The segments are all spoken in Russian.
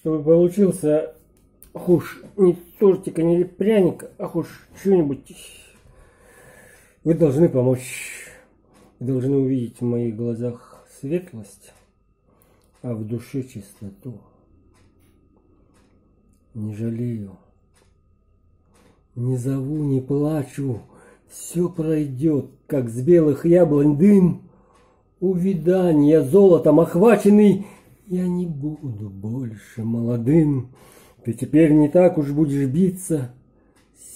чтобы получился хуш не тортик, не пряник, а хуш что-нибудь, вы должны помочь. Должны увидеть в моих глазах светлость, а в душе чистоту. Не жалею, не зову, не плачу, все пройдет, как с белых яблонь дым. Увидания золотом охваченный, я не буду больше молодым. Ты теперь не так уж будешь биться,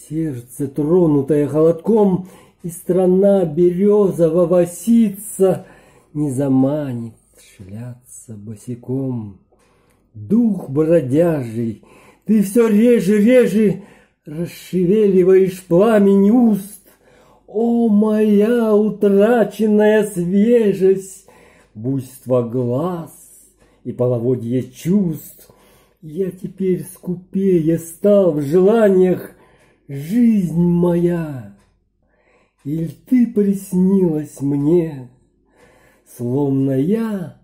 сердце тронутое холодком, и страна березового сица не заманит шляться босиком. Дух бродяжий, ты все реже, реже расшевеливаешь пламень уст. О, моя утраченная свежесть, буйство глаз и половодье чувств. Я теперь скупее стал в желаниях, жизнь моя. Иль ты приснилась мне, словно я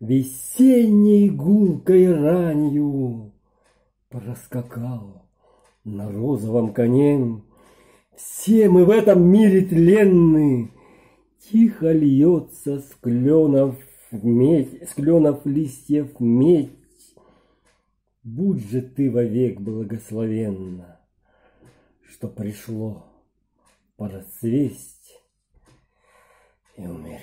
весенней гулкой ранью проскакал на розовом коне. Все мы в этом мире тленны, Тихо льется с кленов медь, с кленов листьев медь. Будь же ты вовек благословенна, Что пришло порасцвесть и умереть.